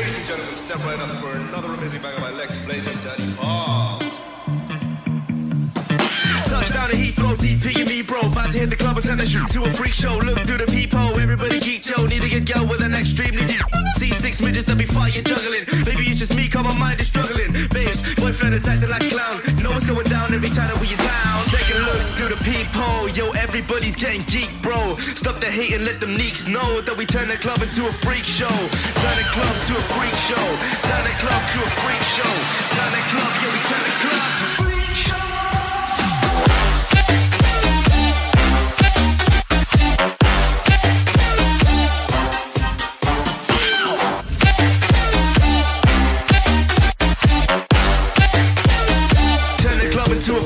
Ladies and gentlemen, step right up for another amazing banger by Lex Blaze and Daddy Paul. Touchdown to Heathrow, DP and me, bro. About to hit the club and the shoot to a freak show. Look through the peephole, everybody geek, yo. Need to get girl with an extremely deep. See six midgets that be fire juggling. Maybe it's just me, cause my mind is struggling. Babes, boyfriend is acting like a clown. Know what's going down every time that we peephole, yo. Everybody's getting geek, bro. Stop the hate and let them neeks know that we turn the club into a freak show. Turn the club to a freak show. Turn the club to a freak show. Turn the club, yeah, we turn the club to a freak show. Into a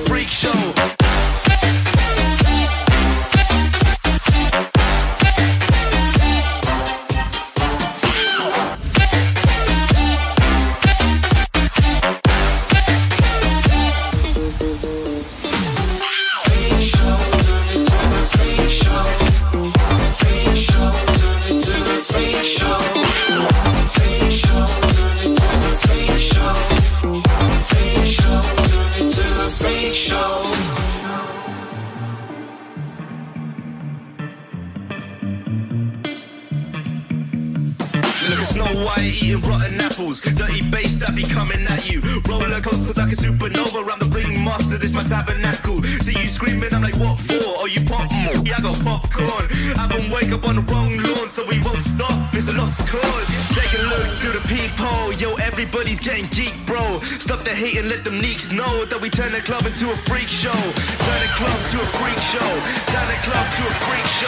Look at Snow White eating rotten apples. Dirty bass that be coming at you. Roller coasters like a supernova. I'm the ringmaster, this my tabernacle. See you screaming, I'm like, what for? Oh, you pop? Mm, Yeah, I got popcorn. I been wake up on the wrong lawn, so we won't stop. It's a lost cause. Take a look through the peephole. Yo, everybody's getting geek, bro. Stop the hate and let them neeks know that we turn the club into a freak show. Turn the club to a freak show. Turn the club to a freak show.